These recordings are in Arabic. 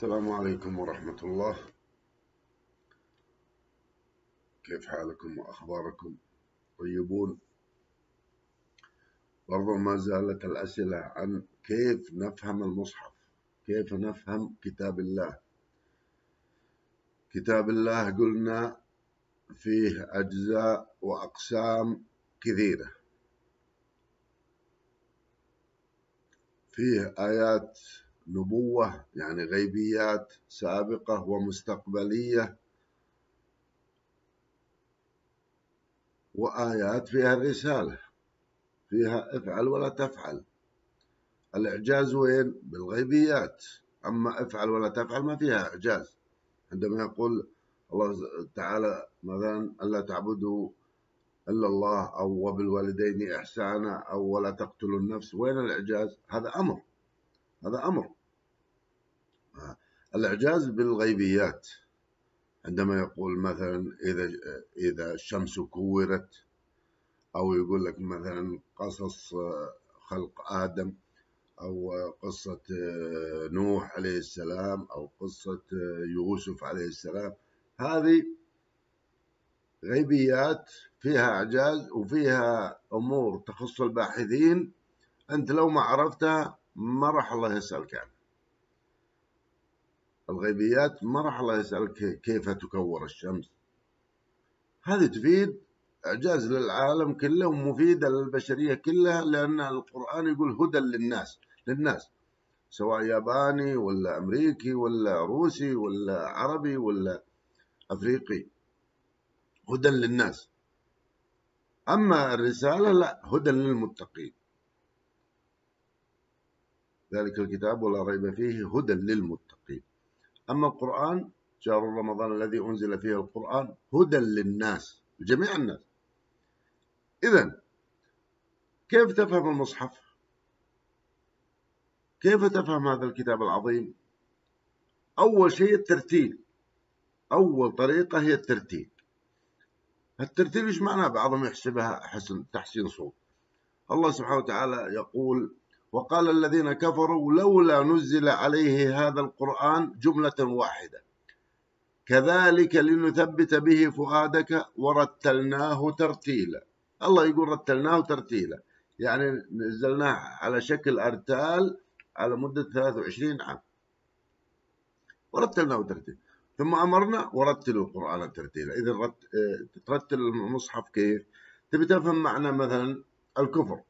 السلام عليكم ورحمة الله. كيف حالكم وأخباركم؟ طيبون. برضو ما زالت الأسئلة عن كيف نفهم المصحف كيف نفهم كتاب الله. كتاب الله قلنا فيه أجزاء وأقسام كثيرة. فيه آيات نبوة يعني غيبيات سابقة ومستقبلية. وآيات فيها الرسالة فيها افعل ولا تفعل. الإعجاز وين؟ بالغيبيات. أما افعل ولا تفعل ما فيها إعجاز. عندما يقول الله تعالى مثلا ألا تعبدوا إلا الله أو وبالوالدين إحسانا أو ولا تقتلوا النفس وين الإعجاز؟ هذا أمر. هذا أمر. الإعجاز بالغيبيات عندما يقول مثلا إذا إذا الشمس كورت أو يقول لك مثلا قصص خلق آدم أو قصة نوح عليه السلام أو قصة يوسف عليه السلام هذه غيبيات فيها إعجاز وفيها أمور تخص الباحثين. أنت لو ما عرفتها ما راح الله يسألك عنها. الغيبيات ما راح الله يسألك كيف تكور الشمس. هذه تفيد إعجاز للعالم كله ومفيدة للبشرية كلها لأن القرآن يقول هدى للناس للناس. سواء ياباني ولا أمريكي ولا روسي ولا عربي ولا أفريقي. هدى للناس. أما الرسالة لا هدى للمتقين. ذلك الكتاب ولا ريب فيه هدى للمتقين. أما القرآن شهر رمضان الذي أنزل فيه القرآن هدى للناس جميع الناس. إذا كيف تفهم المصحف؟ كيف تفهم هذا الكتاب العظيم؟ أول شيء الترتيل. أول طريقة هي الترتيل. الترتيل إيش معناه؟ بعضهم يحسبها حسن تحسين صوت. الله سبحانه وتعالى يقول وقال الذين كفروا لولا نزل عليه هذا القرآن جملة واحدة. كذلك لنثبت به فؤادك ورتلناه ترتيلا. الله يقول رتلناه ترتيلا. يعني نزلناه على شكل أرتال على مدة 23 عام. ورتلناه ترتيلا. ثم أمرنا ورتلوا القرآن ترتيلا. إذا رت... ترتل المصحف كيف؟ تبي تفهم معنى مثلا الكفر.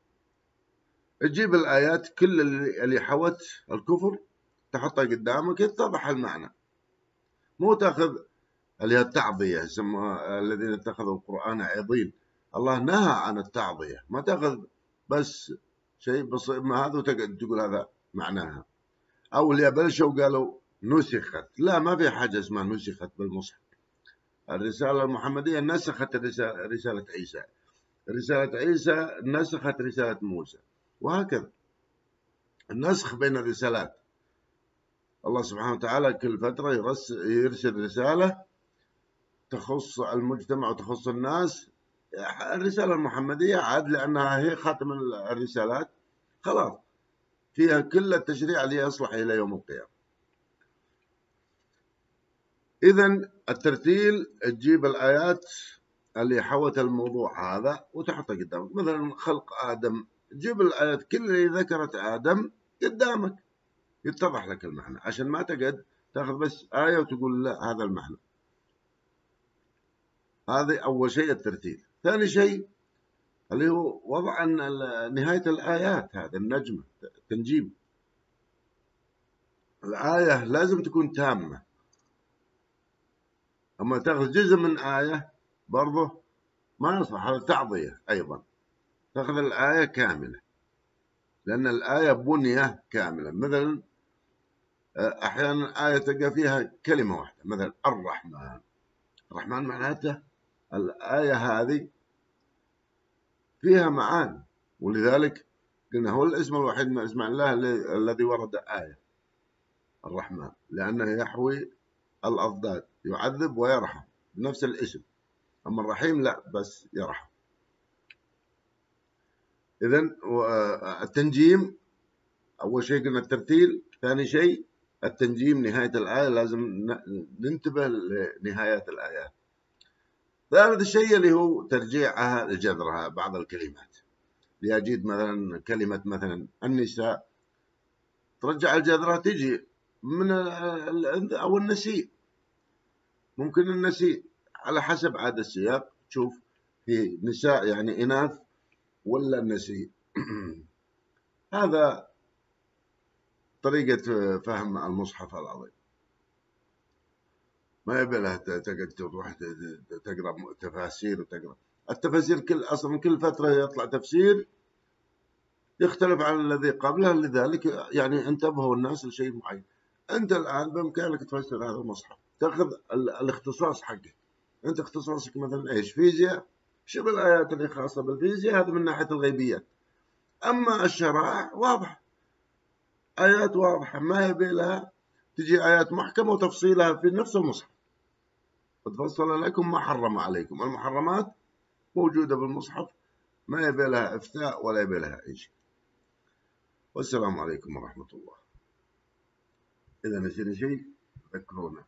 تجيب الآيات كل اللي حوت الكفر تحطها قدامك يتضح المعنى. مو تأخذ اللي هي يسموها الذين اتخذوا القرآن عظيم الله نهى عن التعظية ما تأخذ بس شيء بسيط ما هذا وتقعد تقول هذا معناها. أو اللي بلشوا قالوا نسخت. لا ما في حاجة اسمها نسخت بالمصحف. الرسالة المحمدية نسخت رسالة عيسى. رسالة عيسى نسخت رسالة موسى. وهكذا. النسخ بين الرسالات. الله سبحانه وتعالى كل فترة يرسل رسالة تخص المجتمع وتخص الناس. الرسالة المحمدية عاد لأنها هي خاتم الرسالات. خلاص. فيها كل التشريع اللي يصلح إلى يوم القيامة. إذا الترتيل تجيب الآيات اللي حوت الموضوع هذا وتحطها قدامك. مثلا خلق آدم جيب الآيات كل اللي ذكرت آدم قدامك. يتضح لك المعنى. عشان ما تقعد تاخذ بس آية وتقول لا هذا المعنى. هذا أول شيء الترتيب. ثاني شيء اللي هو وضع نهاية الآيات هذا النجمة تنجيم. الآية لازم تكون تامة. أما تاخذ جزء من آية برضه ما يصلح. هذا تعضية أيضا. تأخذ الآية كاملة. لأن الآية بنية كاملة. مثلا أحيانا آية تلقى فيها كلمة واحدة. مثلا الرحمن. الرحمن معناته الآية هذه فيها معاني. ولذلك قلنا هو الاسم الوحيد من أسماء الله الذي ورد آية. الرحمن. لأنه يحوي الأضداد. يعذب ويرحم. بنفس الاسم. أما الرحيم لا بس يرحم. إذا التنجيم أول شيء قلنا الترتيل ثاني شيء التنجيم نهاية الآية لازم ننتبه لنهايات الآيات ثالث شيء اللي هو ترجيعها لجذرها بعض الكلمات. لأجيد مثلا كلمة مثلا النساء. ترجع الجذرها تجي من أو النسيء. ممكن النسيء على حسب عاد السياق تشوف في نساء يعني إناث ولا النسيء. هذا طريقة فهم المصحف العظيم. ما يبي لها تقعد تروح تقرأ تفاسير وتقرأ. التفاسير كل أصلا كل فترة يطلع تفسير يختلف عن الذي قبله لذلك يعني انتبهوا الناس لشيء معين. أنت الآن بإمكانك تفسر هذا المصحف. تأخذ الاختصاص حقك. أنت اختصاصك مثلا إيش؟ فيزياء شوف الايات اللي خاصة بالفيزياء؟ هذا من ناحية الغيبيات أما الشرائع واضحة. آيات واضحة. ما يبي لها تجي آيات محكمة وتفصيلها في نفس المصحف. قد فصل لكم ما حرم عليكم. المحرمات موجودة بالمصحف. ما يبي لها إفتاء ولا يبي لها أي شيء. والسلام عليكم ورحمة الله. إذا نسينا شيء ذكرونا.